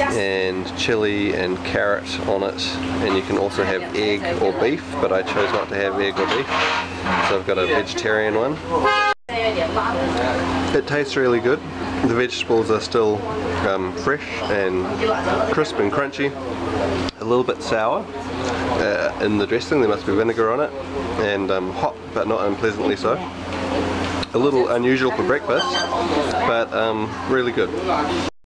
and chili and carrot on it and you can also have egg or beef but I chose not to have egg or beef so I've got a vegetarian one. It tastes really good. The vegetables are still um, fresh and crisp and crunchy. A little bit sour uh, in the dressing, there must be vinegar on it and um, hot but not unpleasantly so. A little unusual for breakfast but um, really good.